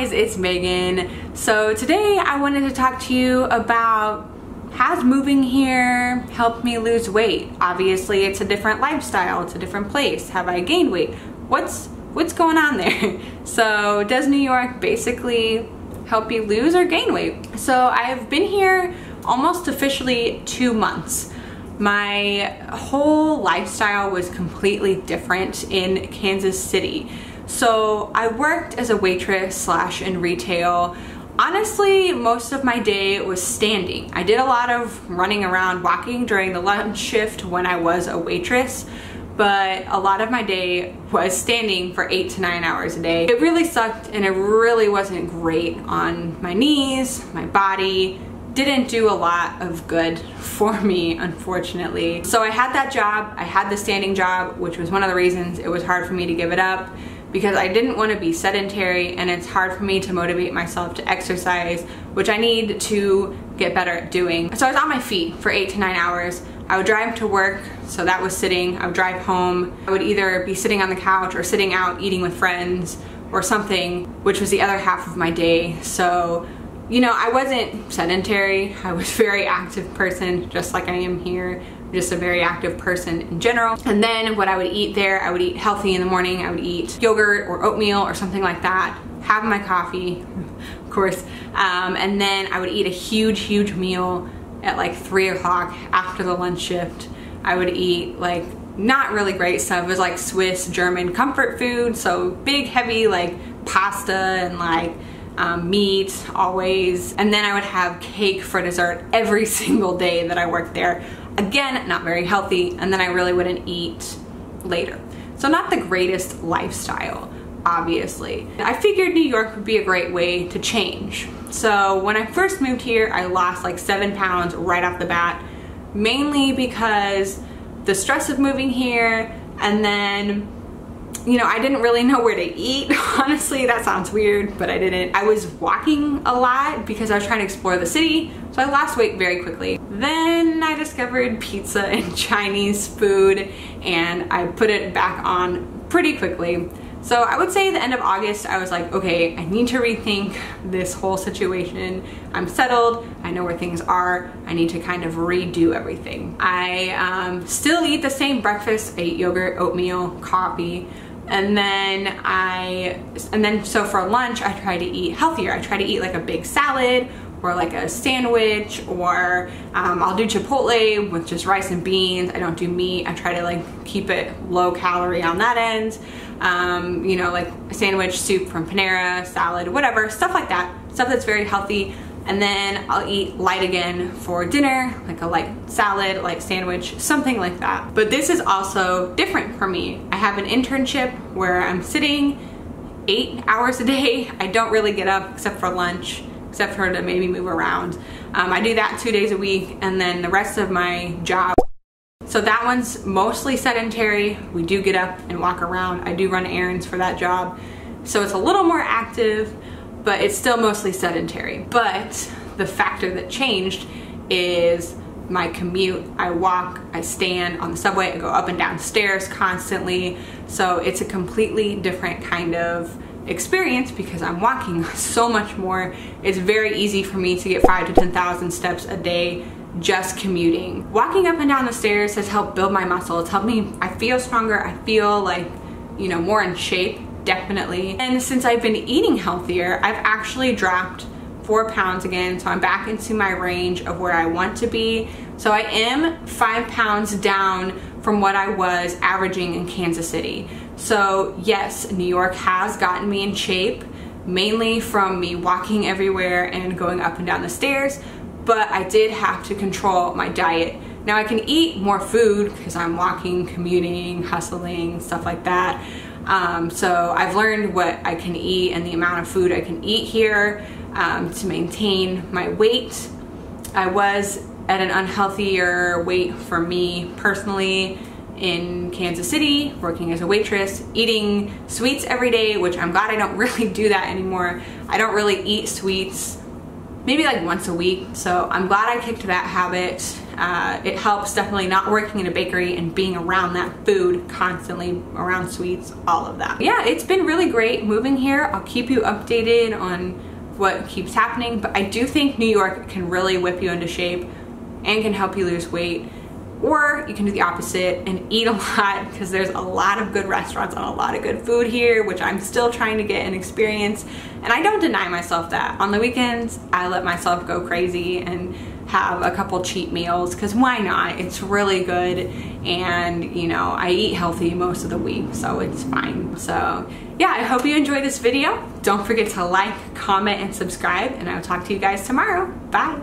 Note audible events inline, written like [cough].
guys, it's Megan. So today I wanted to talk to you about has moving here helped me lose weight? Obviously it's a different lifestyle, it's a different place. Have I gained weight? What's what's going on there? [laughs] So does New York basically help you lose or gain weight? So I've been here almost officially two months. My whole lifestyle was completely different in Kansas City. So I worked as a waitress slash in retail. Honestly, most of my day was standing. I did a lot of running around, walking during the lunch shift when I was a waitress, but a lot of my day was standing for eight to nine hours a day. It really sucked and it really wasn't great on my knees, my body, didn't do a lot of good [laughs] for me, unfortunately. So I had that job, I had the standing job, which was one of the reasons it was hard for me to give it up because I didn't want to be sedentary and it's hard for me to motivate myself to exercise, which I need to get better at doing. So I was on my feet for eight to nine hours. I would drive to work, so that was sitting. I would drive home. I would either be sitting on the couch or sitting out eating with friends or something, which was the other half of my day. So, you know, I wasn't sedentary. I was very active person, just like I am here I'm just a very active person in general. And then what I would eat there, I would eat healthy in the morning. I would eat yogurt or oatmeal or something like that, have my coffee, [laughs] of course. Um, and then I would eat a huge, huge meal at like three o'clock after the lunch shift. I would eat like not really great stuff. It was like Swiss German comfort food. So big, heavy like pasta and like um, meat always. And then I would have cake for dessert every [laughs] single day that I worked there. Again, not very healthy, and then I really wouldn't eat later. So not the greatest lifestyle, obviously. I figured New York would be a great way to change. So when I first moved here, I lost like seven pounds right off the bat, mainly because the stress of moving here and then you know, I didn't really know where to eat. [laughs] Honestly, that sounds weird, but I didn't. I was walking a lot because I was trying to explore the city, so I lost weight very quickly. Then I discovered pizza and [laughs] Chinese food, and I put it back on pretty quickly. So I would say the end of August, I was like, okay, I need to rethink [laughs] this whole situation. I'm settled, I know where things are, I need to kind of redo everything. I um, still eat the same breakfast, I eat yogurt, oatmeal, coffee, and then I, and then so for lunch, I try to eat healthier. I try to eat like a big salad or like a sandwich or um, I'll do Chipotle with just rice and beans. I don't do meat. I try to like keep it low calorie on that end. Um, you know, like a sandwich, soup from Panera, salad, whatever, stuff like that. Stuff that's very healthy and then I'll eat light again for dinner, like a light salad, light sandwich, something like that. But this is also different for me. I have an internship where I'm sitting eight hours a day. I don't really get up except for lunch, except for to maybe move around. Um, I do that two days a week and then the rest of my job so that one's mostly sedentary. We do get up and walk around. I do run errands for that job. So it's a little more active, but it's still mostly sedentary. But the factor that changed is my commute. I walk, I stand on the subway, I go up and down stairs constantly. So it's a completely different kind of experience because I'm walking [laughs] so much more. It's very easy for me to get five to 10,000 steps a day just commuting. Walking up and down the stairs has helped build my muscle. It's helped me, I feel stronger, I feel like, you know, more in shape definitely. And since I've been eating healthier, I've actually dropped four pounds again. So I'm back into my range of where I want to be. So I am five pounds down from what I was averaging in Kansas City. So yes, New York has gotten me in shape, mainly from me walking everywhere and going up and down the stairs, but I did have to control my diet. Now I can eat more food because I'm walking, commuting, hustling, stuff like that. Um, so I've learned what I can eat and the amount of food I can eat here um, to maintain my weight. I was at an unhealthier weight for me personally in Kansas City, working as a waitress, eating sweets every day, which I'm glad I don't [laughs] really do that anymore. I don't really eat sweets maybe like once a week. So I'm glad I kicked that habit. Uh, it helps definitely not working in a bakery and being around that food constantly, around sweets, all of that. Yeah, it's been really great moving here. I'll keep you updated on what keeps happening, but I do think New York can really whip you into shape and can help you lose weight. Or you can do the opposite and eat a [laughs] lot because there's a lot of good restaurants and a lot of good food here, which I'm still trying to get and experience. And I don't deny myself that. On the weekends, I let myself go crazy and have a couple cheat meals because why not? It's really good and you know, I eat healthy most of the week, so it's fine. So yeah, I hope you enjoyed this video. Don't forget to like, comment, and subscribe, and I will talk to you guys tomorrow. Bye.